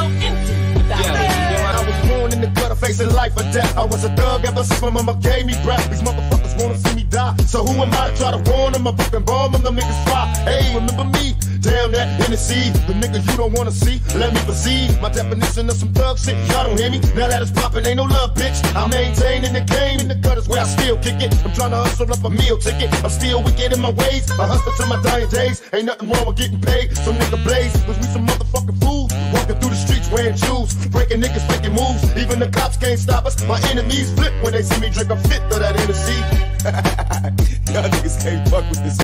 so empty yeah. I was born in the gutter, facing life or death. I was a thug ever since my mama gave me breath. These motherfuckers wanna see me die. So who am I to try to warn them? I fucking bomb them, the niggas fly. Hey, remember me? Damn that Hennessy, the niggas you don't wanna see. Let me proceed. My definition of some thug shit, y'all don't hear me. Now that it's poppin', ain't no love, bitch. I maintain in the game, in the gutters where I still kick it. I'm tryna hustle up a meal ticket. I'm still wicked in my ways. I hustle till my dying days. Ain't nothing wrong with getting paid. Some nigga blaze, cause we some motherfuckers wearing shoes, breaking niggas, making moves. Even the cops can't stop us. My enemies flip when they see me drink a fifth of that Hennessy. Y'all niggas can't fuck with this.